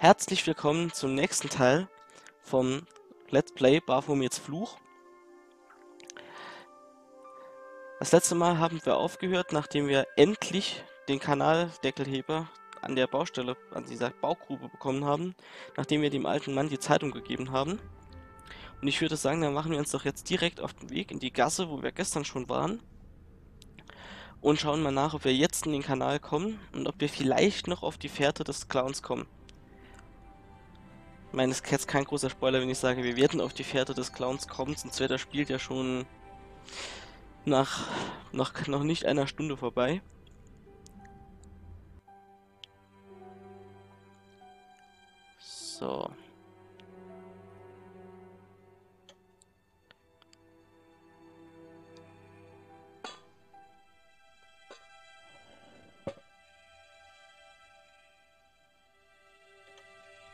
Herzlich willkommen zum nächsten Teil vom Let's Play Baphomets Fluch. Das letzte Mal haben wir aufgehört, nachdem wir endlich den Kanaldeckelheber an der Baustelle, an dieser Baugrube bekommen haben, nachdem wir dem alten Mann die Zeitung gegeben haben. Und ich würde sagen, dann machen wir uns doch jetzt direkt auf den Weg in die Gasse, wo wir gestern schon waren. Und schauen mal nach, ob wir jetzt in den Kanal kommen und ob wir vielleicht noch auf die Fährte des Clowns kommen. Meine, es ist jetzt kein großer Spoiler, wenn ich sage, wir werden auf die Fährte des Clowns kommen, sonst wäre das Spiel ja schon nach, nach noch nicht einer Stunde vorbei. So.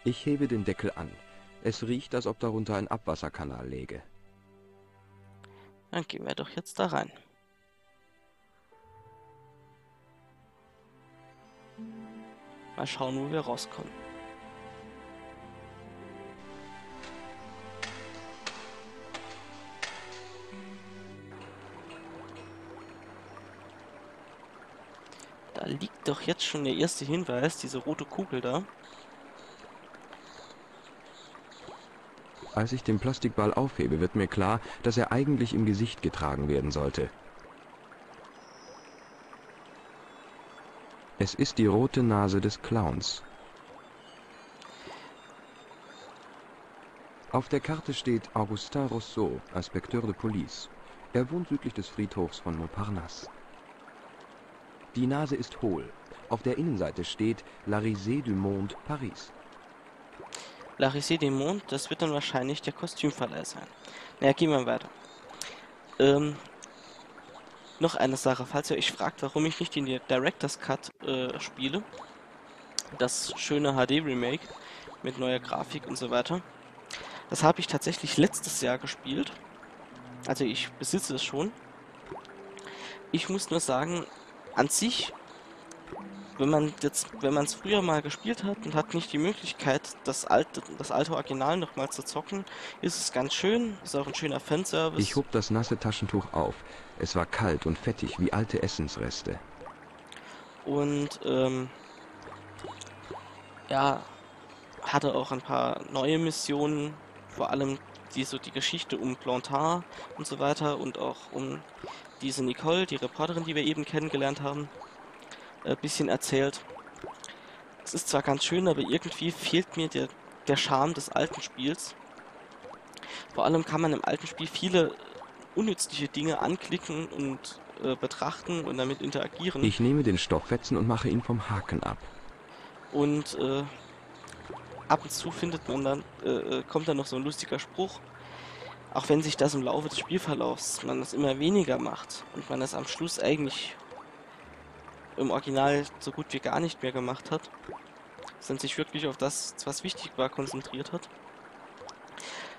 Ich hebe den Deckel an. Es riecht, als ob darunter ein Abwasserkanal läge. Dann gehen wir doch jetzt da rein. Mal schauen, wo wir rauskommen. Da liegt doch jetzt schon der erste Hinweis, diese rote Kugel da. Als ich den Plastikball aufhebe, wird mir klar, dass er eigentlich im Gesicht getragen werden sollte. Es ist die rote Nase des Clowns. Auf der Karte steht Augustin Rousseau, Inspekteur de Police. Er wohnt südlich des Friedhofs von Montparnasse. Die Nase ist hohl. Auf der Innenseite steht La Risée du Monde, Paris. La Risée des Mondes, das wird dann wahrscheinlich der Kostümverleih sein. Naja, gehen wir weiter. Ähm, noch eine Sache, falls ihr euch fragt, warum ich nicht den Director's Cut äh, spiele, das schöne HD-Remake mit neuer Grafik und so weiter, das habe ich tatsächlich letztes Jahr gespielt. Also ich besitze es schon. Ich muss nur sagen, an sich wenn man jetzt, wenn man es früher mal gespielt hat und hat nicht die Möglichkeit, das alte, das alte Original nochmal zu zocken, ist es ganz schön, ist auch ein schöner Fanservice. Ich hob das nasse Taschentuch auf. Es war kalt und fettig wie alte Essensreste. Und ähm, ja, hatte auch ein paar neue Missionen, vor allem die so die Geschichte um Plantard und so weiter und auch um diese Nicole, die Reporterin, die wir eben kennengelernt haben äh, bisschen erzählt. Es ist zwar ganz schön, aber irgendwie fehlt mir der, der Charme des alten Spiels. Vor allem kann man im alten Spiel viele unnützliche Dinge anklicken und äh, betrachten und damit interagieren. Ich nehme den Stoffwetzen und mache ihn vom Haken ab. Und äh, ab und zu findet man dann, äh, äh, kommt dann noch so ein lustiger Spruch. Auch wenn sich das im Laufe des Spielverlaufs man das immer weniger macht und man das am Schluss eigentlich im Original so gut wie gar nicht mehr gemacht hat, sondern sich wirklich auf das, was wichtig war, konzentriert hat.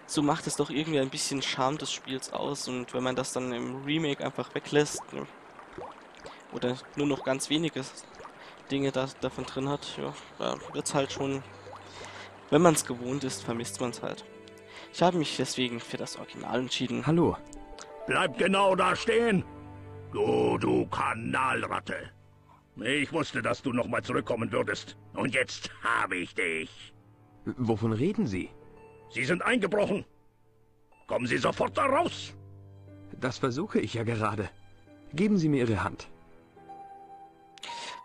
So macht es doch irgendwie ein bisschen Charme des Spiels aus und wenn man das dann im Remake einfach weglässt ne, oder nur noch ganz wenige Dinge da, davon drin hat, ja, da wird es halt schon, wenn man es gewohnt ist, vermisst man es halt. Ich habe mich deswegen für das Original entschieden. Hallo. Bleib genau da stehen! Du, du Kanalratte! Ich wusste, dass du nochmal zurückkommen würdest. Und jetzt habe ich dich. Wovon reden Sie? Sie sind eingebrochen. Kommen Sie sofort da raus. Das versuche ich ja gerade. Geben Sie mir Ihre Hand.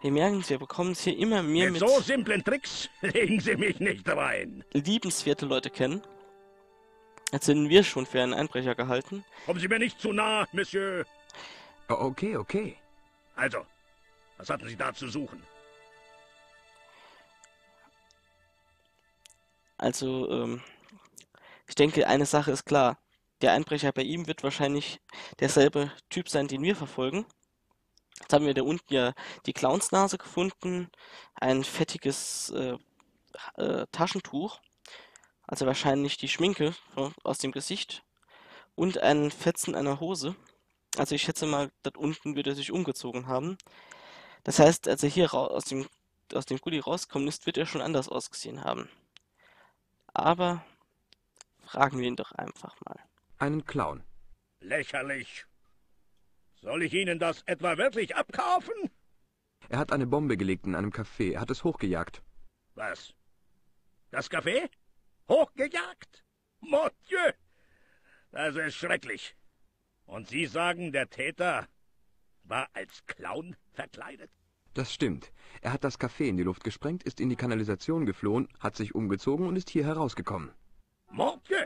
Wir merken, wir bekommen es hier immer mehr mit, mit so simplen Tricks legen Sie mich nicht rein. Liebenswerte Leute kennen. Jetzt sind wir schon für einen Einbrecher gehalten. Kommen Sie mir nicht zu nah, Monsieur. Okay, okay. Also, was hatten Sie da zu suchen? Also, ähm, ich denke, eine Sache ist klar. Der Einbrecher bei ihm wird wahrscheinlich derselbe Typ sein, den wir verfolgen. Jetzt haben wir da unten ja die Clownsnase gefunden, ein fettiges äh, äh, Taschentuch, also wahrscheinlich die Schminke aus dem Gesicht und einen Fetzen einer Hose. Also ich schätze mal, dort unten wird er sich umgezogen haben. Das heißt, als er hier aus dem aus dem Gully rausgekommen ist, wird er schon anders ausgesehen haben. Aber fragen wir ihn doch einfach mal. Einen Clown. Lächerlich. Soll ich Ihnen das etwa wirklich abkaufen? Er hat eine Bombe gelegt in einem Café. Er hat es hochgejagt. Was? Das Café? Hochgejagt? Mon Dieu! Das ist schrecklich. Und Sie sagen, der Täter war als Clown verkleidet? Das stimmt. Er hat das Café in die Luft gesprengt, ist in die Kanalisation geflohen, hat sich umgezogen und ist hier herausgekommen. Mon Dieu!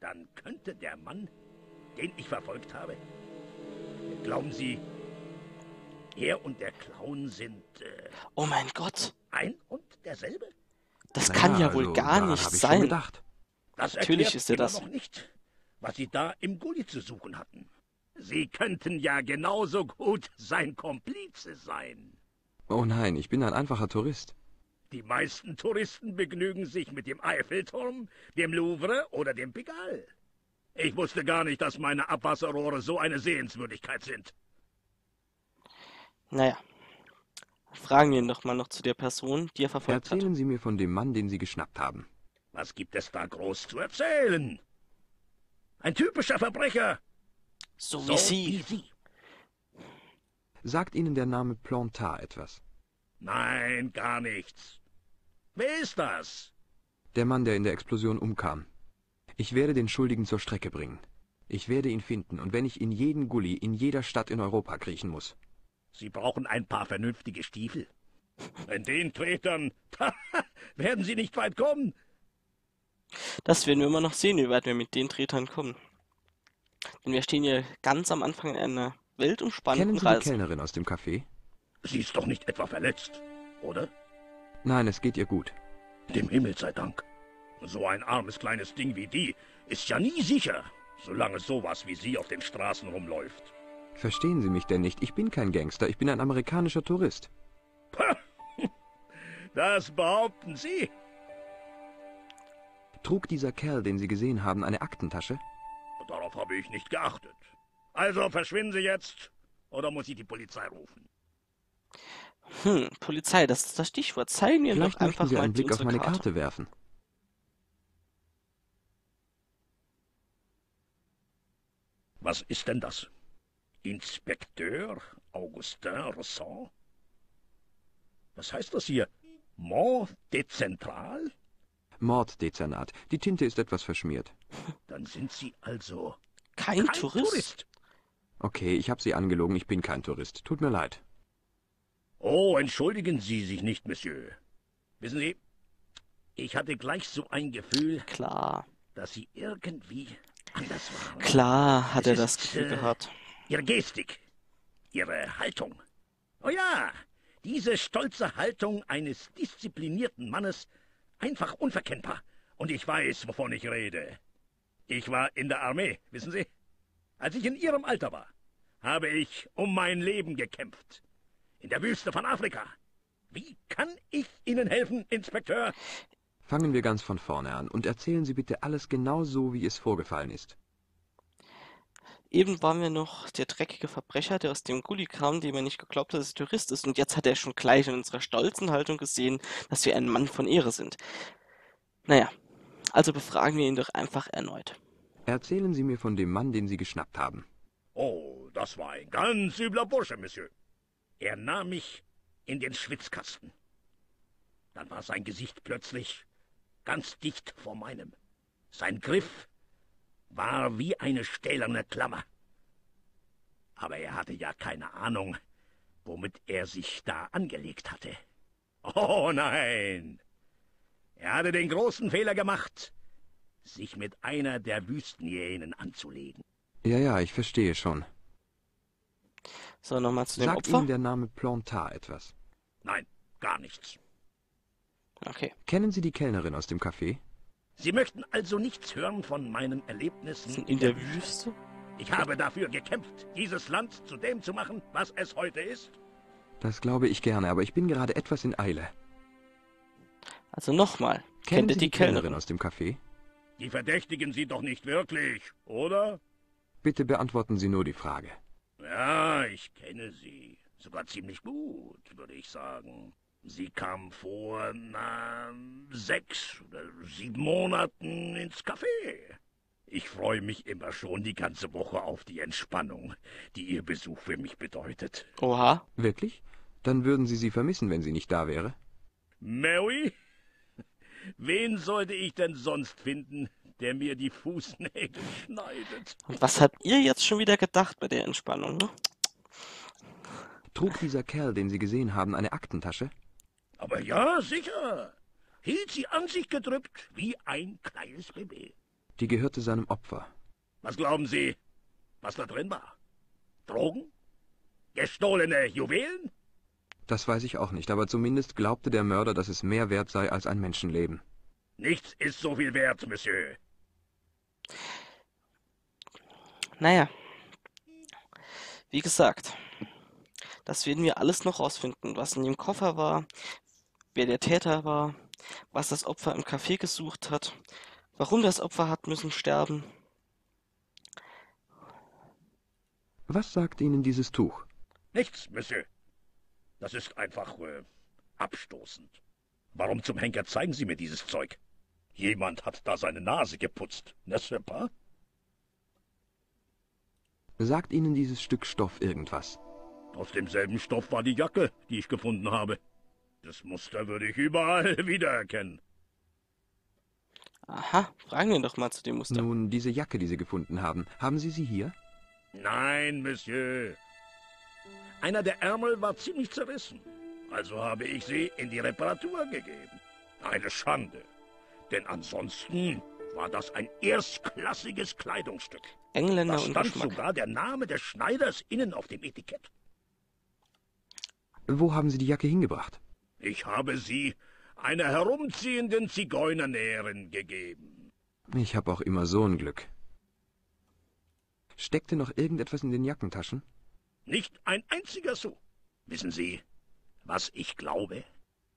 Dann könnte der Mann, den ich verfolgt habe, glauben Sie, er und der Clown sind äh, Oh mein Gott, ein und derselbe? das Naja, kann ja wohl also, gar nicht sein. gedacht. Das Natürlich ist er das. noch nicht, was Sie da im Gully zu suchen hatten. Sie könnten ja genauso gut sein Komplize sein. Oh nein, ich bin ein einfacher Tourist. Die meisten Touristen begnügen sich mit dem Eiffelturm, dem Louvre oder dem Pigalle. Ich wusste gar nicht, dass meine Abwasserrohre so eine Sehenswürdigkeit sind. Naja, fragen wir ihn doch mal noch zu der Person, die er verfolgt hat. Erzählen Sie mir von dem Mann, den Sie geschnappt haben. Was gibt es da groß zu erzählen? Ein typischer Verbrecher, So so wie Sie. wie Sie. Sagt Ihnen der Name Plantard etwas? Nein, gar nichts. Wer ist das? Der Mann, der in der Explosion umkam. Ich werde den Schuldigen zur Strecke bringen. Ich werde ihn finden, und wenn ich in jeden Gully in jeder Stadt in Europa kriechen muss. Sie brauchen ein paar vernünftige Stiefel. In den Tretern werden Sie nicht weit kommen. Das werden wir immer noch sehen, wie weit wir mit den Tretern kommen. Denn wir stehen hier ganz am Anfang einer weltumspannenden Kennen Sie die Reise. Kellnerin aus dem Café? Sie ist doch nicht etwa verletzt, oder? Nein, es geht ihr gut. Dem Himmel sei Dank. So ein armes kleines Ding wie die ist ja nie sicher, solange sowas wie Sie auf den Straßen rumläuft. Verstehen Sie mich denn nicht? Ich bin kein Gangster, ich bin ein amerikanischer Tourist. Pah! Das behaupten Sie. Trug dieser Kerl, den Sie gesehen haben, eine Aktentasche? Darauf habe ich nicht geachtet. Also verschwinden Sie jetzt, oder muss ich die Polizei rufen? Hm, Polizei, das ist das Stichwort. Zeigen doch Vielleicht möchten einfach Sie mal einen Blick auf meine Karte. Karte werfen. Was ist denn das? Inspekteur Augustin Ressent? Was heißt das hier? Mont décentral? Morddezernat. Die Tinte ist etwas verschmiert. Dann sind Sie also Kein, kein Tourist? Tourist. Okay, ich habe Sie angelogen, ich bin kein Tourist. Tut mir leid. Oh, entschuldigen Sie sich nicht, Monsieur. Wissen Sie, ich hatte gleich so ein Gefühl, Klar, dass Sie irgendwie anders waren. klar hat Es er das ist, Gefühl äh, gehabt. Ihre Gestik, Ihre Haltung. Oh ja, diese stolze Haltung eines disziplinierten Mannes, einfach unverkennbar. Und ich weiß, wovon ich rede. Ich war in der Armee, wissen Sie? Als ich in Ihrem Alter war, habe ich um mein Leben gekämpft. In der Wüste von Afrika. Wie kann ich Ihnen helfen, Inspekteur? Fangen wir ganz von vorne an und erzählen Sie bitte alles genau so, wie es vorgefallen ist. Eben waren wir noch der dreckige Verbrecher, der aus dem Gully kam, dem er nicht geglaubt hat, dass er Tourist ist. Und jetzt hat er schon gleich in unserer stolzen Haltung gesehen, dass wir ein Mann von Ehre sind. Naja, also befragen wir ihn doch einfach erneut. Erzählen Sie mir von dem Mann, den Sie geschnappt haben. Oh, das war ein ganz übler Bursche, Monsieur. Er nahm mich in den Schwitzkasten. Dann war sein Gesicht plötzlich ganz dicht vor meinem. Sein Griff war wie eine stählerne Klammer. Aber er hatte ja keine Ahnung, womit er sich da angelegt hatte. Oh nein! Er hatte den großen Fehler gemacht, sich mit einer der Wüstenhyänen anzulegen. Ja, ja, ich verstehe schon. So, nochmal zu dem Sagt Opfer. Ihnen der Name Plantard etwas? Nein, gar nichts. Okay. Kennen Sie die Kellnerin aus dem Café? Sie möchten also nichts hören von meinen Erlebnissen in der Wüste? Ich habe dafür gekämpft, dieses Land zu dem zu machen, was es heute ist. Das glaube ich gerne, aber ich bin gerade etwas in Eile. Also nochmal. Kennen Kennt ihr Sie die Kellnerin? aus dem Café? Die verdächtigen Sie doch nicht wirklich, oder? Bitte beantworten Sie nur die Frage. Ja, ich kenne sie. Sogar ziemlich gut, würde ich sagen. Sie kam vor, na, sechs oder sieben Monaten ins Café. Ich freue mich immer schon die ganze Woche auf die Entspannung, die Ihr Besuch für mich bedeutet. Oha. Wirklich? Dann würden Sie sie vermissen, wenn sie nicht da wäre? Mary? Wen sollte ich denn sonst finden, der mir die Fußnägel schneidet? Und was habt ihr jetzt schon wieder gedacht bei der Entspannung? Ne? Trug dieser Kerl, den Sie gesehen haben, eine Aktentasche? Aber ja, sicher. Hielt sie an sich gedrückt wie ein kleines Baby. Die gehörte seinem Opfer. Was glauben Sie, was da drin war? Drogen? Gestohlene Juwelen? Das weiß ich auch nicht, aber zumindest glaubte der Mörder, dass es mehr wert sei als ein Menschenleben. Nichts ist so viel wert, Monsieur. Naja. Wie gesagt, das werden wir alles noch rausfinden, was in dem Koffer war, wer der Täter war, was das Opfer im Café gesucht hat, warum das Opfer hat müssen sterben. Was sagt Ihnen dieses Tuch? Nichts, Monsieur. Das ist einfach äh, abstoßend. Warum zum Henker zeigen Sie mir dieses Zeug? Jemand hat da seine Nase geputzt, n'est-ce pas? Sagt Ihnen dieses Stück Stoff irgendwas? Aus demselben Stoff war die Jacke, die ich gefunden habe. Das Muster würde ich überall wiedererkennen. Aha, fragen wir doch mal zu dem Muster. Nun, diese Jacke, die Sie gefunden haben, haben Sie sie hier? Nein, Monsieur. Einer der Ärmel war ziemlich zerrissen. Also habe ich sie in die Reparatur gegeben. Eine Schande. Denn ansonsten war das ein erstklassiges Kleidungsstück. Engländer Da und stand sogar der Name des Schneiders innen auf dem Etikett. Wo haben Sie die Jacke hingebracht? Ich habe sie einer herumziehenden Zigeunernäherin gegeben. Ich habe auch immer so ein Glück. Steckte noch irgendetwas in den Jackentaschen? Nicht ein einziger Sou. Wissen Sie, was ich glaube?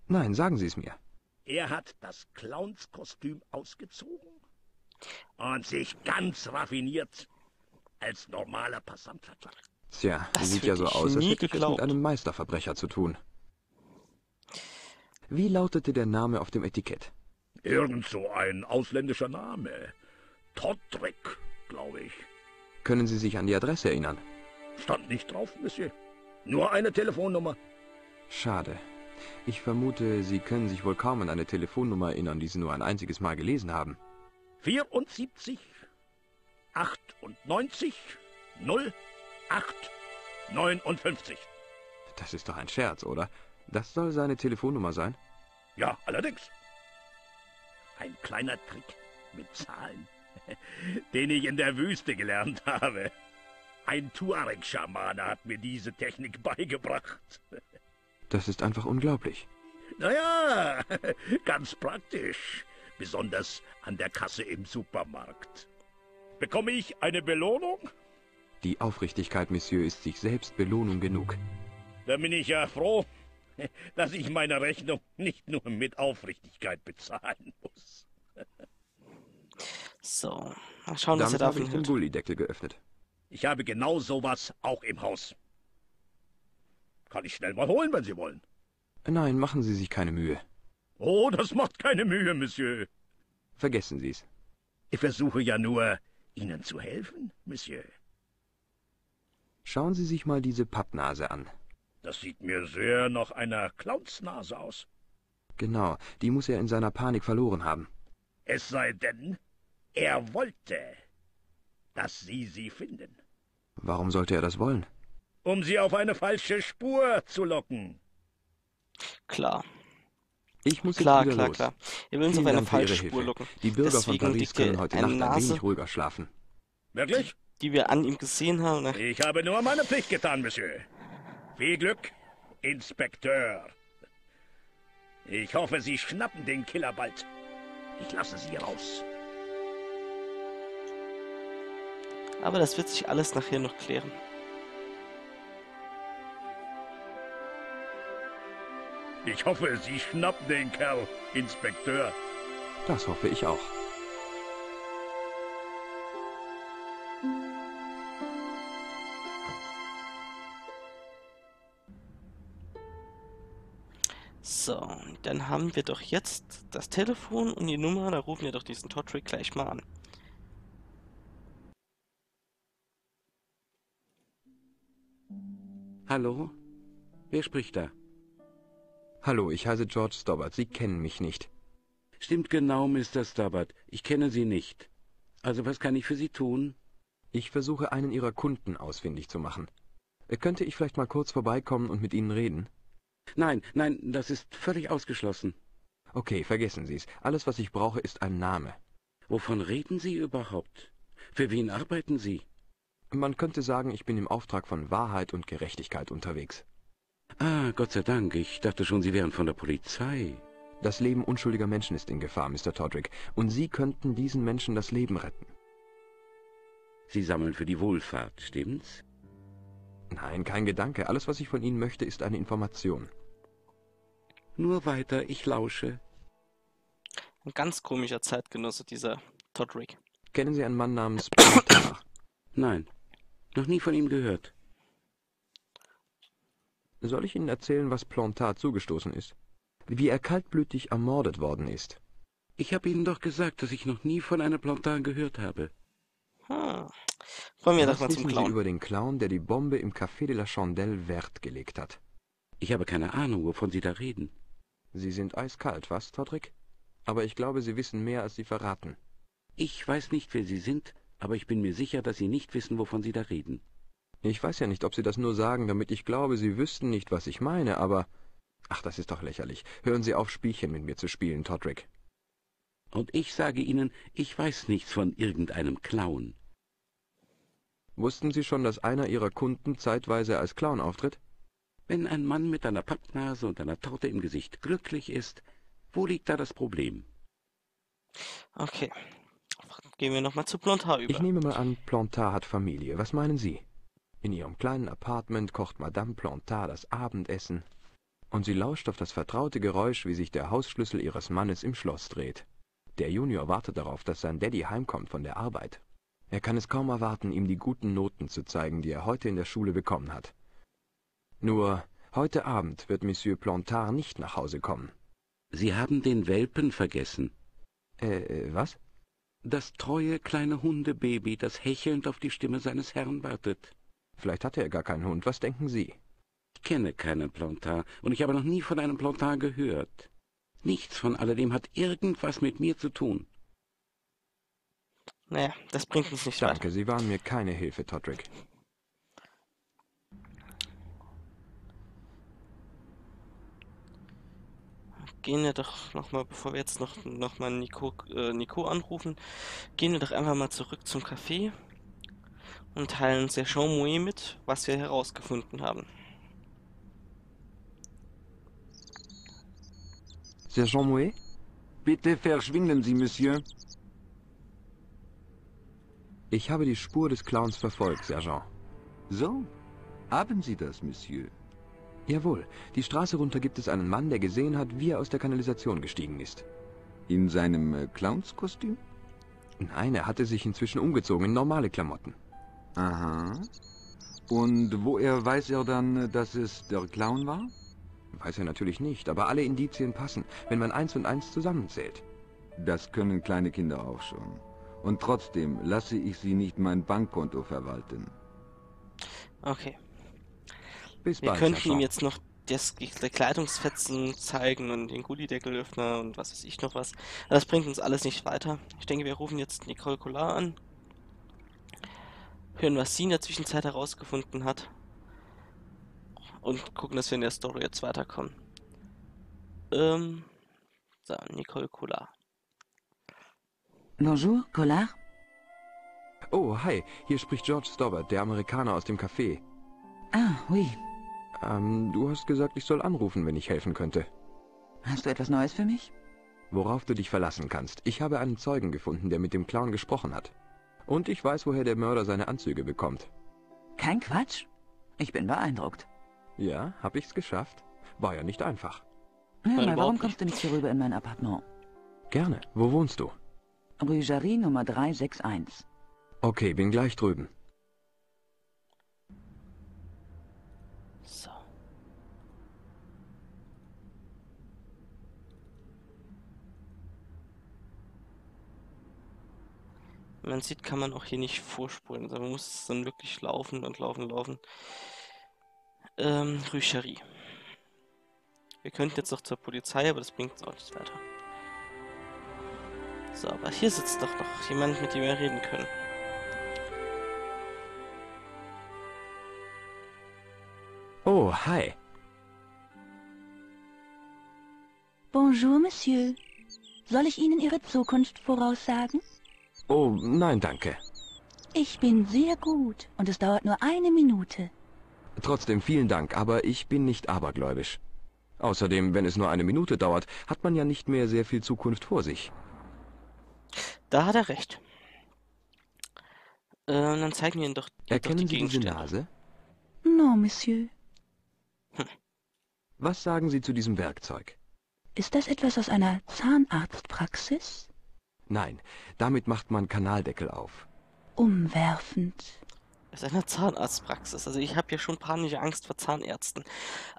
Nein, sagen Sie es mir. Er hat das Clownskostüm ausgezogen und sich ganz raffiniert als normaler Passant verkleidet. Tja, Das sieht ja so aus, als hätte ich es mit einem Meisterverbrecher zu tun. Wie lautete der Name auf dem Etikett? Irgend so ein ausländischer Name. Todrick, glaube ich. Können Sie sich an die Adresse erinnern? Stand nicht drauf, Monsieur. Nur eine Telefonnummer. Schade. Ich vermute, Sie können sich wohl kaum an eine Telefonnummer erinnern, die Sie nur ein einziges Mal gelesen haben. 74 98 0 8 59. Das ist doch ein Scherz, oder? Das soll seine Telefonnummer sein? Ja, allerdings. Ein kleiner Trick mit Zahlen, den ich in der Wüste gelernt habe. Ein Tuareg-Schamane hat mir diese Technik beigebracht. Das ist einfach unglaublich. Naja, ganz praktisch. Besonders an der Kasse im Supermarkt. Bekomme ich eine Belohnung? Die Aufrichtigkeit, Monsieur, ist sich selbst Belohnung genug. Da bin ich ja froh, dass ich meine Rechnung nicht nur mit Aufrichtigkeit bezahlen muss. So, mal schauen, was er Damit da habe ich den findet. Geöffnet. Ich habe genau sowas auch im Haus. Kann ich schnell mal holen, wenn Sie wollen. Nein, machen Sie sich keine Mühe. Oh, das macht keine Mühe, Monsieur. Vergessen Sie es. Ich versuche ja nur, Ihnen zu helfen, Monsieur. Schauen Sie sich mal diese Pappnase an. Das sieht mir sehr nach einer Clownsnase aus. Genau, die muss er in seiner Panik verloren haben. Es sei denn, er wollte, dass Sie sie finden, Warum sollte er das wollen? um Sie auf eine falsche Spur zu locken. Klar, Ich muss klar, jetzt wieder klar, los. klar. Wir will uns auf eine falsche. Spur locken. Die Bürger von Deswegen Paris dicke können heute Nacht ein Nase. wenig ruhiger schlafen. Wirklich? Die wir an ihm gesehen haben. ne? Ich habe nur meine Pflicht getan, Monsieur. Viel Glück, Inspekteur. Ich hoffe, Sie schnappen den Killer bald. Ich lasse Sie raus. Aber das wird sich alles nachher noch klären. Ich hoffe, Sie schnappen den Kerl, Inspekteur. Das hoffe ich auch. Dann haben wir doch jetzt das Telefon und die Nummer, da rufen wir doch diesen Todrick gleich mal an. Hallo? Wer spricht da? Hallo, ich heiße George Stobbart. Sie kennen mich nicht. Stimmt genau, Mr. Stobbart. Ich kenne Sie nicht. Also was kann ich für Sie tun? Ich versuche einen Ihrer Kunden ausfindig zu machen. Könnte ich vielleicht mal kurz vorbeikommen und mit Ihnen reden? Nein, nein, das ist völlig ausgeschlossen. Okay, vergessen Sie es. Alles, was ich brauche, ist ein Name. Wovon reden Sie überhaupt? Für wen arbeiten Sie? Man könnte sagen, ich bin im Auftrag von Wahrheit und Gerechtigkeit unterwegs. Ah, Gott sei Dank. Ich dachte schon, Sie wären von der Polizei. Das Leben unschuldiger Menschen ist in Gefahr, Mr. Todrick, und Sie könnten diesen Menschen das Leben retten. Sie sammeln für die Wohlfahrt, stimmt's? Nein, kein Gedanke. Alles, was ich von Ihnen möchte, ist eine Information. Nur weiter, ich lausche. Ein ganz komischer Zeitgenosse, dieser Todrick. Kennen Sie einen Mann namens Plantar? Nein, noch nie von ihm gehört. Soll ich Ihnen erzählen, was Plantar zugestoßen ist? Wie er kaltblütig ermordet worden ist. Ich habe Ihnen doch gesagt, dass ich noch nie von einer Plantain gehört habe. Hm. Kommen wir doch was mal zum wissen Sie Clown. über den Clown, der die Bombe im Café de la Chandelle Verte gelegt hat? Ich habe keine Ahnung, wovon Sie da reden. Sie sind eiskalt, was, Todrick? Aber ich glaube, Sie wissen mehr, als Sie verraten. Ich weiß nicht, wer Sie sind, aber ich bin mir sicher, dass Sie nicht wissen, wovon Sie da reden. Ich weiß ja nicht, ob Sie das nur sagen, damit ich glaube, Sie wüssten nicht, was ich meine, aber... Ach, das ist doch lächerlich. Hören Sie auf, Spielchen mit mir zu spielen, Todrick. Und ich sage Ihnen, ich weiß nichts von irgendeinem Clown. Wussten Sie schon, dass einer Ihrer Kunden zeitweise als Clown auftritt? Wenn ein Mann mit einer Pappnase und einer Torte im Gesicht glücklich ist, wo liegt da das Problem? Okay. Gehen wir nochmal zu Plantar über. Ich nehme mal an, Plantard hat Familie. Was meinen Sie? In ihrem kleinen Apartment kocht Madame Plantard das Abendessen und sie lauscht auf das vertraute Geräusch, wie sich der Hausschlüssel ihres Mannes im Schloss dreht. Der Junior wartet darauf, dass sein Daddy heimkommt von der Arbeit. Er kann es kaum erwarten, ihm die guten Noten zu zeigen, die er heute in der Schule bekommen hat. Nur heute Abend wird Monsieur Plantard nicht nach Hause kommen. Sie haben den Welpen vergessen. Äh, äh, was? Das treue kleine Hundebaby, das hechelnd auf die Stimme seines Herrn wartet. Vielleicht hatte er gar keinen Hund. Was denken Sie? Ich kenne keinen Plantar und ich habe noch nie von einem Plantar gehört. Nichts von alledem hat irgendwas mit mir zu tun. Naja, das bringt uns nicht weiter. Danke, Sie waren mir keine Hilfe, Todrick. Gehen wir doch nochmal, bevor wir jetzt noch, noch Nico, äh, Nico anrufen, gehen wir doch einfach mal zurück zum Café und teilen Sergent Mouet mit, was wir herausgefunden haben. Sergent Mouet? Bitte verschwinden Sie, Monsieur. Ich habe die Spur des Clowns verfolgt, Sergent. So, haben Sie das, Monsieur? Jawohl, die Straße runter gibt es einen Mann, der gesehen hat, wie er aus der Kanalisation gestiegen ist. In seinem äh, Clownskostüm? Nein, er hatte sich inzwischen umgezogen in normale Klamotten. Aha. Und woher weiß er dann, äh, dass es der Clown war? Weiß er natürlich nicht, aber alle Indizien passen, wenn man eins und eins zusammenzählt. Das können kleine Kinder auch schon. Und trotzdem lasse ich Sie nicht mein Bankkonto verwalten. Okay. Bis Wir bald, könnten ihm Sergeant. jetzt noch das die Kleidungsfetzen zeigen und den Gullideckelöffner und was weiß ich noch was. Das bringt uns alles nicht weiter. Ich denke, wir rufen jetzt Nicole Collard an. Hören, was sie in der Zwischenzeit herausgefunden hat. Und gucken, dass wir in der Story jetzt weiterkommen. Ähm. So, Nicole Collard. Bonjour, Collard. Oh, hi, hier spricht George Stobbart, der Amerikaner aus dem Café. Ah, oui. Ähm, du hast gesagt, ich soll anrufen, wenn ich helfen könnte. Hast du etwas Neues für mich? Worauf du dich verlassen kannst. Ich habe einen Zeugen gefunden, der mit dem Clown gesprochen hat. Und ich weiß, woher der Mörder seine Anzüge bekommt. Kein Quatsch? Ich bin beeindruckt. Ja, hab ich's geschafft. War ja nicht einfach. Hör mal, warum kommst du nicht hier rüber in mein Appartement? Gerne. Wo wohnst du? Rue Jarry Nummer 361. Okay, bin gleich drüben. So. Man sieht, kann man auch hier nicht vorspulen. Also man muss dann wirklich laufen und laufen, laufen. Ähm, Rücherie. Wir könnten jetzt noch zur Polizei, aber das bringt uns auch nichts weiter. So, aber hier sitzt doch noch jemand, mit dem wir reden können. Oh, hi. Bonjour, Monsieur. Soll ich Ihnen Ihre Zukunft voraussagen? Oh, nein, danke. Ich bin sehr gut und es dauert nur eine Minute. Trotzdem vielen Dank, aber ich bin nicht abergläubisch. Außerdem, wenn es nur eine Minute dauert, hat man ja nicht mehr sehr viel Zukunft vor sich. Da hat er recht. Äh, dann zeigen wir ihn doch, ihr doch Erkennen die Sie diese Gegenstände. Nase? Non, Monsieur. Was sagen Sie zu diesem Werkzeug? Ist das etwas aus einer Zahnarztpraxis? Nein, damit macht man Kanaldeckel auf. Umwerfend. Das ist eine Zahnarztpraxis. Also ich habe ja schon panische Angst vor Zahnärzten.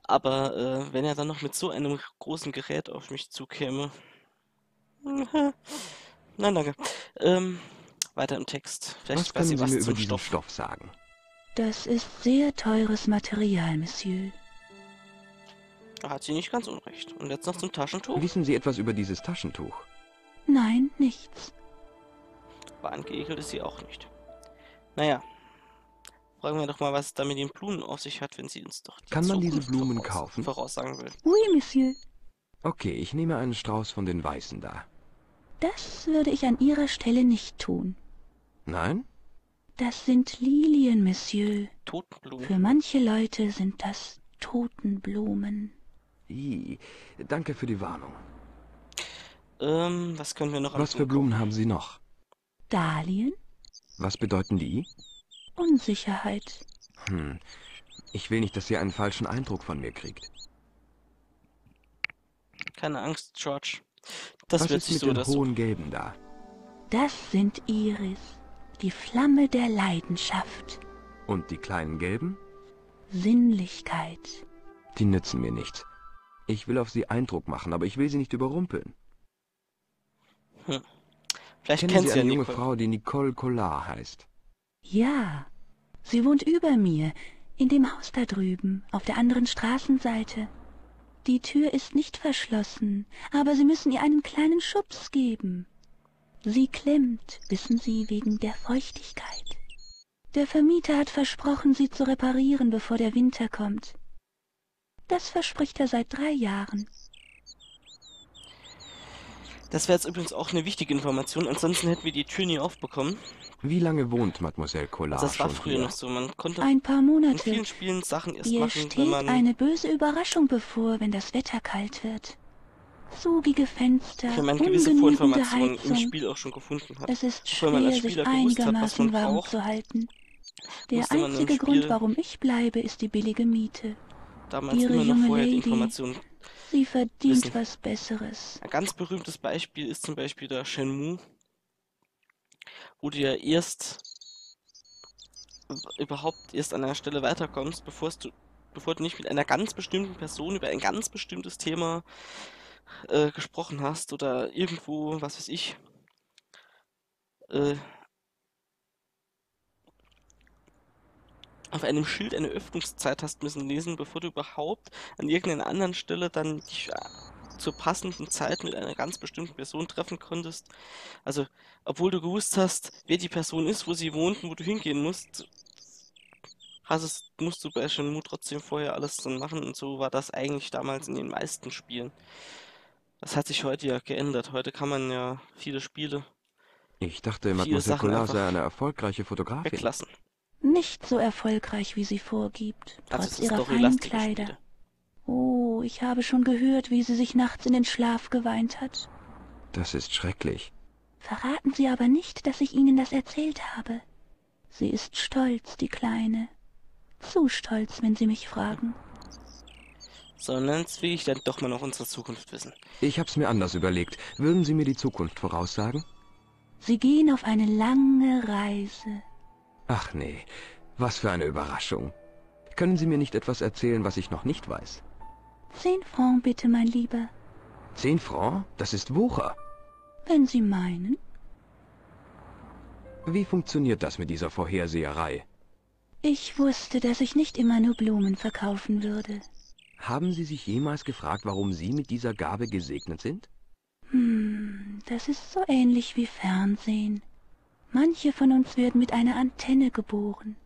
Aber äh, wenn er dann noch mit so einem großen Gerät auf mich zukäme. Nein, danke. Ähm, weiter im Text. Vielleicht Was können sie Sie was mir über zum diesen Stoff. Stoff sagen? Das ist sehr teures Material, Monsieur. Da hat sie nicht ganz unrecht. Und jetzt noch zum Taschentuch. Wissen Sie etwas über dieses Taschentuch? Nein, nichts. Aber angeekelt ist sie auch nicht. Naja. Fragen wir doch mal, was es da mit den Blumen auf sich hat, wenn sie uns doch die Kann man diese Blumen voraus kaufen? voraussagen will. Oui, Monsieur. Okay, ich nehme einen Strauß von den Weißen da. Das würde ich an Ihrer Stelle nicht tun. Nein? Das sind Lilien, Monsieur. Totenblumen. Für manche Leute sind das Totenblumen. I, danke für die Warnung. Ähm, was können wir noch Was für Blumen haben Sie noch? Dahlien? Was bedeuten die? Unsicherheit. Hm, ich will nicht, dass sie einen falschen Eindruck von mir kriegt. Keine Angst, George. Das Was wird ist sich mit so den oder so. hohen Gelben da? Das sind Iris, die Flamme der Leidenschaft. Und die kleinen Gelben? Sinnlichkeit. Die nützen mir nichts. Ich will auf sie Eindruck machen, aber ich will sie nicht überrumpeln. Vielleicht Kennen kennt Sie sie ja eine junge Nicole. Frau, die Nicole Collard heißt? Ja, sie wohnt über mir, in dem Haus da drüben, auf der anderen Straßenseite. Die Tür ist nicht verschlossen, aber Sie müssen ihr einen kleinen Schubs geben. Sie klemmt, wissen Sie, wegen der Feuchtigkeit. Der Vermieter hat versprochen, sie zu reparieren, bevor der Winter kommt. Das verspricht er seit drei Jahren. Das wäre jetzt übrigens auch eine wichtige Information, ansonsten hätten wir die Tür nie aufbekommen. Wie lange wohnt Mademoiselle Collard Also das war schon früher hier? noch so. Man konnte Ein paar in Monate. vielen Spielen Sachen erst Ihr machen, wenn steht man eine böse Überraschung bevor, wenn das Wetter kalt wird. Zugige Fenster, wenn man gewisse ungenügende Vorinformationen im Heizung. Spiel auch schon gefunden hat. Es ist Obwohl man schwer, als sich Spieler hat, einigermaßen man warm braucht, zu halten. Der im einzige Grund, warum ich bleibe, ist die billige Miete. Damals Ihre immer noch vorher die Lady. Informationen. Sie verdient Wissen. was Besseres. Ein ganz berühmtes Beispiel ist zum Beispiel der Shenmue, wo du ja erst überhaupt erst an einer Stelle weiterkommst, bevor du, bevor du nicht mit einer ganz bestimmten Person über ein ganz bestimmtes Thema äh, gesprochen hast oder irgendwo, was weiß ich, äh, auf einem Schild eine Öffnungszeit hast müssen lesen, bevor du überhaupt an irgendeiner anderen Stelle dann dich äh, zur passenden Zeit mit einer ganz bestimmten Person treffen konntest. Also, obwohl du gewusst hast, wer die Person ist, wo sie wohnt und wo du hingehen musst, hast musst du bei Shenmue trotzdem vorher alles dann machen und so war das eigentlich damals in den meisten Spielen. Das hat sich heute ja geändert. Heute kann man ja viele Spiele Ich dachte, Mademoiselle Collard sei eine erfolgreiche Fotografin. weglassen. Nicht so erfolgreich, wie sie vorgibt, Also trotz ist ihrer doch feinen Kleider. Spiele. Oh, ich habe schon gehört, wie sie sich nachts in den Schlaf geweint hat. Das ist schrecklich. Verraten Sie aber nicht, dass ich Ihnen das erzählt habe. Sie ist stolz, die Kleine. Zu stolz, wenn Sie mich fragen. Sondern will ich dann doch mal noch unsere Zukunft wissen. Ich hab's mir anders überlegt. Würden Sie mir die Zukunft voraussagen? Sie gehen auf eine lange Reise. Ach nee, was für eine Überraschung. Können Sie mir nicht etwas erzählen, was ich noch nicht weiß? Zehn Francs bitte, mein Lieber, Zehn Francs? Das ist Wucher. wenn Sie meinen. Wie funktioniert das mit dieser Vorherseherei? Ich wusste, dass ich nicht immer nur Blumen verkaufen würde. Haben Sie sich jemals gefragt, warum Sie mit dieser Gabe gesegnet sind? Hm, das ist so ähnlich wie Fernsehen. Manche von uns werden mit einer Antenne geboren.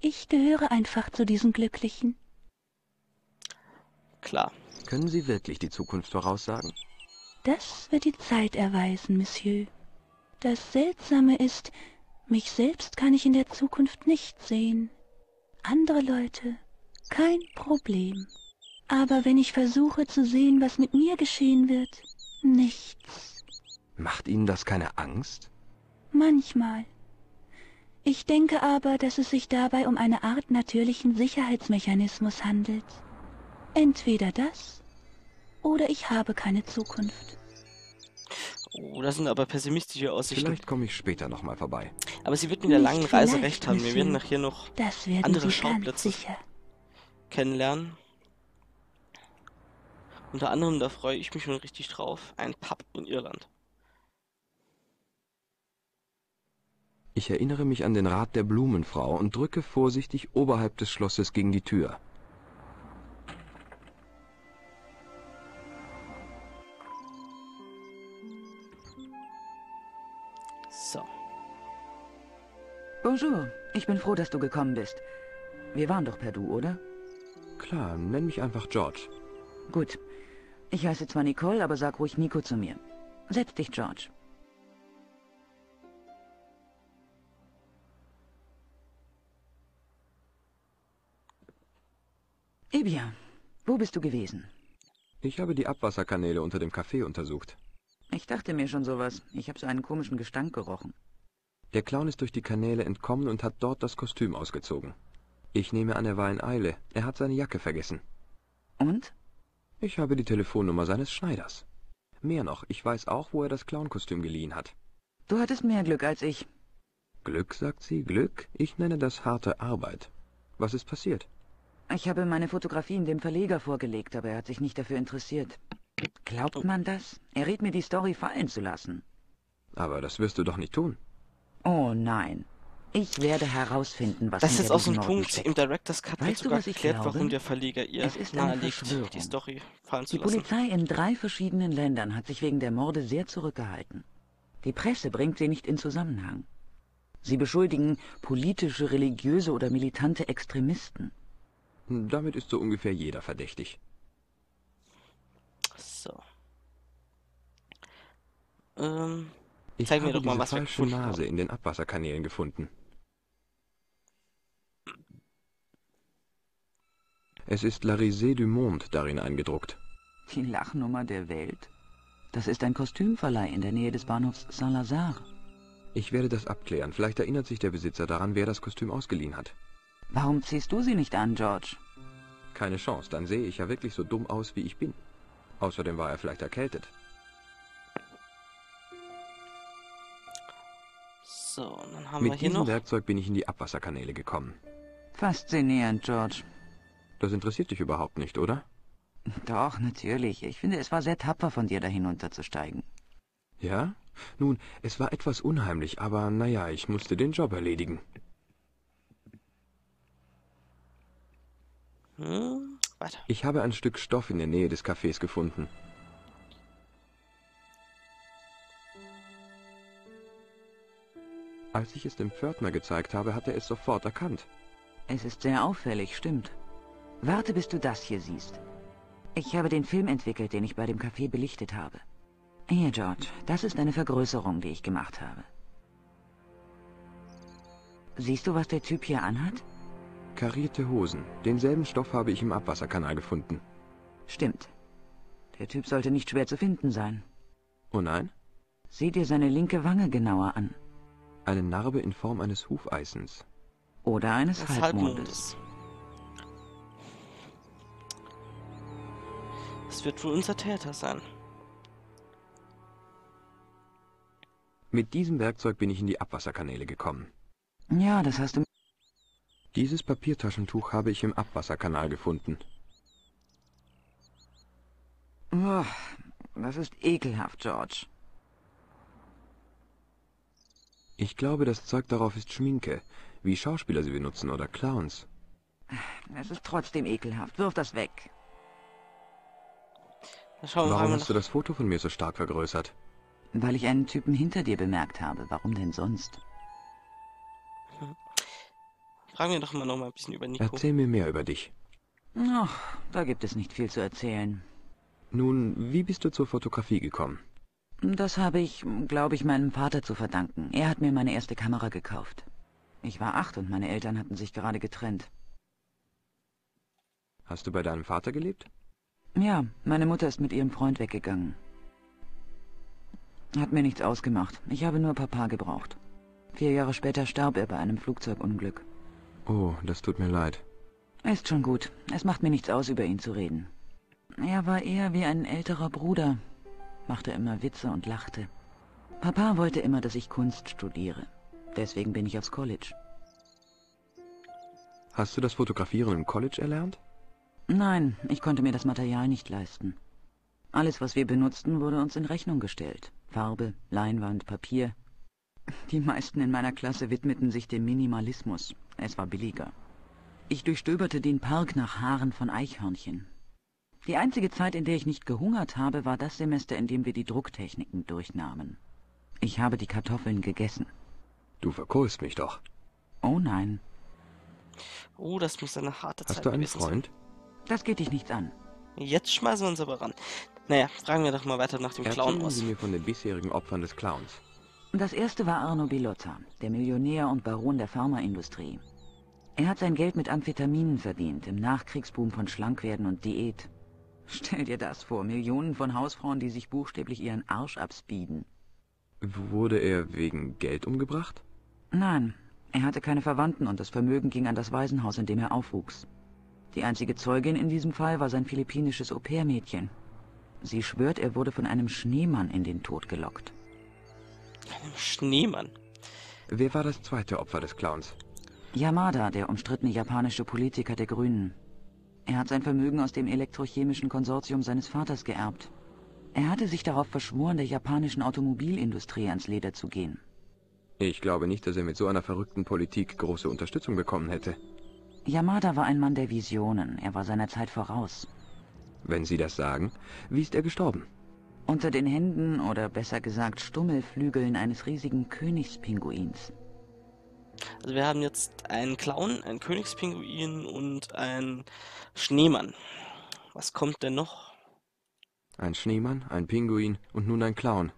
Ich gehöre einfach zu diesen Glücklichen. Klar. Können Sie wirklich die Zukunft voraussagen? Das wird die Zeit erweisen, Monsieur. Das Seltsame ist, mich selbst kann ich in der Zukunft nicht sehen. Andere Leute, kein Problem. Aber wenn ich versuche zu sehen, was mit mir geschehen wird, nichts. Macht Ihnen das keine Angst? Manchmal. Ich denke aber, dass es sich dabei um eine Art natürlichen Sicherheitsmechanismus handelt. Entweder das oder ich habe keine Zukunft. Oh, das sind aber pessimistische Aussichten. Vielleicht komme ich später nochmal vorbei. Aber sie wird mit der Nicht langen Reise recht haben. Wir werden nachher noch Das werden Andere Sie Schauplätze. sicher. kennenlernen. Unter anderem, da freue ich mich schon richtig drauf, ein Pub in Irland. Ich erinnere mich an den Rat der Blumenfrau und drücke vorsichtig oberhalb des Schlosses gegen die Tür. So. Bonjour, ich bin froh, dass du gekommen bist. Wir waren doch per Du, oder? Klar, nenn mich einfach George. Gut. Ich heiße zwar Nicole, aber sag ruhig Nico zu mir. Setz dich, George. Bien, wo bist du gewesen? Ich habe die Abwasserkanäle unter dem Café untersucht. Ich dachte mir schon sowas. Ich habe so einen komischen Gestank gerochen. Der Clown ist durch die Kanäle entkommen und hat dort das Kostüm ausgezogen. Ich nehme an, er war in Eile. Er hat seine Jacke vergessen. Und? Ich habe die Telefonnummer seines Schneiders. Mehr noch, ich weiß auch, wo er das Clownkostüm geliehen hat. Du hattest mehr Glück als ich. Glück, sagt sie, Glück? Ich nenne das harte Arbeit. Was ist passiert? Ich habe meine Fotografien dem Verleger vorgelegt, aber er hat sich nicht dafür interessiert. Glaubt man das? Er rät mir, die Story fallen zu lassen. Aber das wirst du doch nicht tun. Oh nein. Ich werde herausfinden, was Das ist auch so ein Punkt steckt. im Director's Cut Weißt du, sogar was ich geklärt, glaube? warum der Verleger ihr Es ist nahelegt, die Story fallen zu Die lassen. Polizei in drei verschiedenen Ländern hat sich wegen der Morde sehr zurückgehalten. Die Presse bringt sie nicht in Zusammenhang. Sie beschuldigen politische, religiöse oder militante Extremisten. Damit ist so ungefähr jeder verdächtig. So. Ähm, Ich Zeig mir habe doch mal, diese was wir falsche gefunden Nase haben. in den Abwasserkanälen gefunden. Es ist La Risée du Monde darin eingedruckt. Die Lachnummer der Welt? Das ist ein Kostümverleih in der Nähe des Bahnhofs Saint-Lazare. Ich werde das abklären. Vielleicht erinnert sich der Besitzer daran, wer das Kostüm ausgeliehen hat. Warum ziehst du sie nicht an, George? Keine Chance, dann sehe ich ja wirklich so dumm aus, wie ich bin. Außerdem war er vielleicht erkältet. so, dann haben wir Mit hier diesem noch. Werkzeug bin ich in die Abwasserkanäle gekommen. Faszinierend, George. Das interessiert dich überhaupt nicht, oder? Doch, natürlich. Ich finde, es war sehr tapfer von dir, da hinunterzusteigen. Ja? Nun, es war etwas unheimlich, aber naja, ich musste den Job erledigen. Hm, weiter. Ich habe ein Stück Stoff in der Nähe des Cafés gefunden. Als ich es dem Pförtner gezeigt habe, hat er es sofort erkannt. Es ist sehr auffällig, stimmt. Warte, bis du das hier siehst. Ich habe den Film entwickelt, den ich bei dem Café belichtet habe. Hier, George, das ist eine Vergrößerung, die ich gemacht habe. Siehst du, was der Typ hier anhat? Karierte Hosen. Denselben Stoff habe ich im Abwasserkanal gefunden. Stimmt. Der Typ sollte nicht schwer zu finden sein. Oh nein? Sieh dir seine linke Wange genauer an. Eine Narbe in Form eines Hufeisens. Oder eines Des Halbmondes. Halbmondes. Das wird wohl unser Täter sein. Mit diesem Werkzeug bin ich in die Abwasserkanäle gekommen. Ja, das hast du... Dieses Papiertaschentuch habe ich im Abwasserkanal gefunden. Oh, das ist ekelhaft, George. Ich glaube, das Zeug darauf ist Schminke, wie Schauspieler sie benutzen oder Clowns. Es ist trotzdem ekelhaft. Wirf das weg. Warum hast du das Foto von mir so stark vergrößert? Weil ich einen Typen hinter dir bemerkt habe. Warum denn sonst? Fragen wir doch mal noch mal ein bisschen über Nico. Erzähl mir mehr über dich. Ach, da gibt es nicht viel zu erzählen. Nun, wie bist du zur Fotografie gekommen? Das habe ich, glaube ich, meinem Vater zu verdanken. Er hat mir meine erste Kamera gekauft. Ich war acht und meine Eltern hatten sich gerade getrennt. Hast du bei deinem Vater gelebt? Ja, meine Mutter ist mit ihrem Freund weggegangen. Hat mir nichts ausgemacht. Ich habe nur Papa gebraucht. Vier Jahre später starb er bei einem Flugzeugunglück. Oh, das tut mir leid. Ist schon gut. Es macht mir nichts aus, über ihn zu reden. Er war eher wie ein älterer Bruder, machte immer Witze und lachte. Papa wollte immer, dass ich Kunst studiere. Deswegen bin ich aufs College. Hast du das Fotografieren im College erlernt? Nein, ich konnte mir das Material nicht leisten. Alles, was wir benutzten, wurde uns in Rechnung gestellt. Farbe, Leinwand, Papier. Die meisten in meiner Klasse widmeten sich dem Minimalismus. Es war billiger. Ich durchstöberte den Park nach Haaren von Eichhörnchen. Die einzige Zeit, in der ich nicht gehungert habe, war das Semester, in dem wir die Drucktechniken durchnahmen. Ich habe die Kartoffeln gegessen. Du verkohlst mich doch. Oh nein, Oh, das muss eine harte Zeit Hast du einen sein. Freund? das geht dich nichts an. Jetzt schmeißen wir uns aber ran. Naja, fragen wir doch mal weiter nach dem Clown Erzählen aus. Sie mir von den bisherigen Opfern des Clowns. Das erste war Arno Bilotta, der Millionär und Baron der Pharmaindustrie. Er hat sein Geld mit Amphetaminen verdient, im Nachkriegsboom von Schlankwerden und Diät. Stell dir das vor, Millionen von Hausfrauen, die sich buchstäblich ihren Arsch abspeeden. Wurde er wegen Geld umgebracht? Nein, er hatte keine Verwandten und das Vermögen ging an das Waisenhaus, in dem er aufwuchs. Die einzige Zeugin in diesem Fall war sein philippinisches Au-pair-Mädchen. Sie schwört, er wurde von einem Schneemann in den Tod gelockt. Schneemann. Wer war das zweite Opfer des Clowns? Yamada, der umstrittene japanische Politiker der Grünen. Er hat sein Vermögen aus dem elektrochemischen Konsortium seines Vaters geerbt. Er hatte sich darauf verschworen, der japanischen Automobilindustrie ans Leder zu gehen. Ich glaube nicht, dass er mit so einer verrückten Politik große Unterstützung bekommen hätte. Yamada war ein Mann der Visionen, er war seiner Zeit voraus. Wenn Sie das sagen, wie ist er gestorben? Unter den Händen, oder besser gesagt Stummelflügeln eines riesigen Königspinguins. Also wir haben jetzt einen Clown, einen Königspinguin und einen Schneemann. Was kommt denn noch? Ein Schneemann, ein Pinguin und nun ein Clown.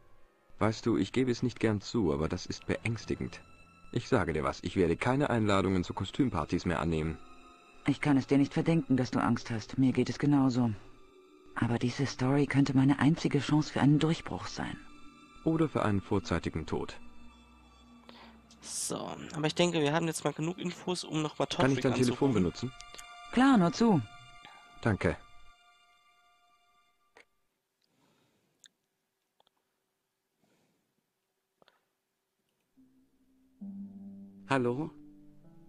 Weißt du, ich gebe es nicht gern zu, aber das ist beängstigend. Ich sage dir was, ich werde keine Einladungen zu Kostümpartys mehr annehmen. Ich kann es dir nicht verdenken, dass du Angst hast. Mir geht es genauso. Aber diese Story könnte meine einzige Chance für einen Durchbruch sein. Oder für einen vorzeitigen Tod. So, aber ich denke, wir haben jetzt mal genug Infos, um nochmal Kann ich dein Telefon anzurufen. benutzen? Klar, nur zu. Danke. Hallo?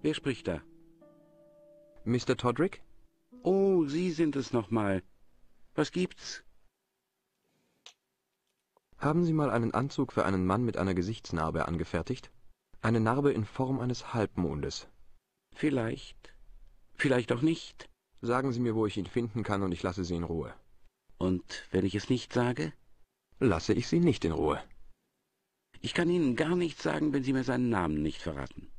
Wer spricht da? Mr. Todrick? Oh, Sie sind es nochmal. Was gibt's? Haben Sie mal einen Anzug für einen Mann mit einer Gesichtsnarbe angefertigt? Eine Narbe in Form eines Halbmondes. Vielleicht. Vielleicht auch nicht. Sagen Sie mir, wo ich ihn finden kann, und ich lasse Sie in Ruhe. Und wenn ich es nicht sage? Lasse ich Sie nicht in Ruhe. Ich kann Ihnen gar nichts sagen, wenn Sie mir seinen Namen nicht verraten.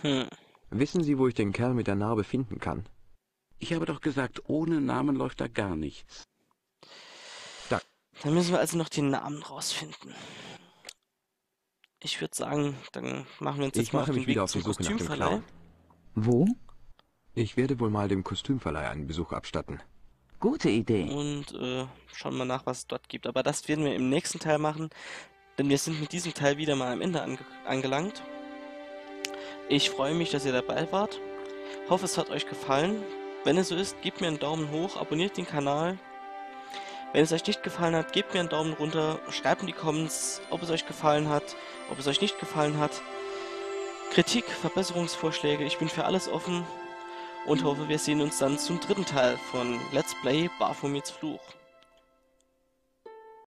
Hm. Wissen Sie, wo ich den Kerl mit der Narbe finden kann? Ich habe doch gesagt, ohne Namen läuft da gar nichts. Dann müssen wir also noch den Namen rausfinden. Ich würde sagen, dann machen wir uns jetzt Ich mal mache auf den mich Weg wieder auf die Suche nach dem Kostümverleih. Clown. Wo? Ich werde wohl mal dem Kostümverleih einen Besuch abstatten. Gute Idee. und äh, schauen mal nach, was es dort gibt. Aber das werden wir im nächsten Teil machen, denn wir sind mit diesem Teil wieder mal am Ende ange angelangt. Ich freue mich, dass ihr dabei wart. Hoffe, es hat euch gefallen. Wenn es so ist, gebt mir einen Daumen hoch, abonniert den Kanal. Wenn es euch nicht gefallen hat, gebt mir einen Daumen runter, schreibt in die Comments, ob es euch gefallen hat, ob es euch nicht gefallen hat. Kritik, Verbesserungsvorschläge, ich bin für alles offen und hoffe, wir sehen uns dann zum dritten Teil von Let's Play Baphomets Fluch.